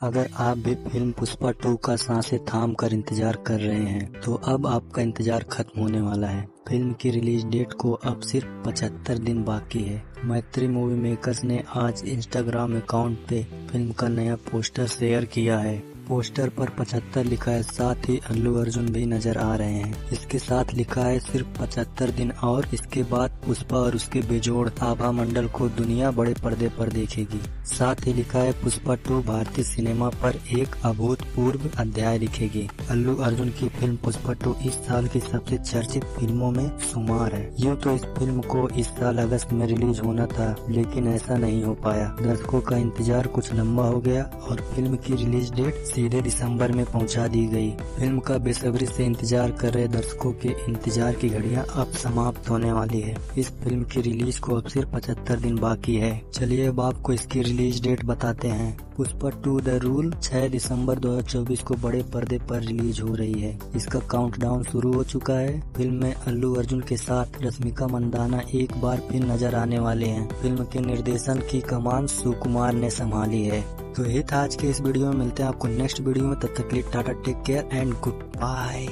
अगर आप भी फ़िल्म पुष्पा टू का साँसें थाम कर इंतज़ार कर रहे हैं तो अब आपका इंतज़ार खत्म होने वाला है। फ़िल्म की रिलीज़ डेट को अब सिर्फ़ 75 दिन बाकी है। मैत्री मूवी मेकर्स ने आज इंस्टाग्राम अकाउंट पे फ़िल्म का नया पोस्टर शेयर किया है। पोस्टर पर 75 लिखा है, साथ ही अल्लू अर्जुन भी नज़र आ रहे हैं। इसके साथ लिखा है, सिर्फ़ 75 दिन और इसके बाद पुष्पा और उसके बेजोड़ आभा मंडल को दुनिया बड़े पर्दे पर देखेगी। साथ ही लिखा है, पुष्पा टू भारतीय सिनेमा पर एक अभूतपूर्व अध्याय लिखेगी। अल्लू अर्जुन की फ़िल्म पुष्पा टू इस साल की सबसे चर्चित फ़िल्मों में शुमार है। यूँ तो इस फ़िल्म को इस साल अगस्त में रिलीज़ होना था, लेकिन ऐसा नहीं हो पाया। दर्शकों का इंतज़ार कुछ लंबा हो गया और फ़िल्म की रिलीज़ डेट सीधे दिसंबर में पहुँचा दी गई। फ़िल्म का बेसब्री से इंतज़ार कर रहे दर्शकों के इंतज़ार की घड़ियाँ अब समाप्त होने वाली है। इस फ़िल्म की रिलीज़ को अब सिर्फ़ पचहत्तर दिन बाकी है। चलिए अब आपको इसकी रिलीज़ डेट बताते हैं। पुष्पा टू द रूल 6 दिसंबर 2024 को बड़े पर्दे पर रिलीज़ हो रही है। इसका काउंटडाउन शुरू हो चुका है। फ़िल्म में अल्लू अर्जुन के साथ रश्मिका मंदाना एक बार फिर नज़र आने वाले हैं। फ़िल्म के निर्देशन की कमान सुकुमार ने संभाली है। तो ये था आज के इस वीडियो में, मिलते हैं आपको नेक्स्ट वीडियो में, तब तक के लिए tata take care and good bye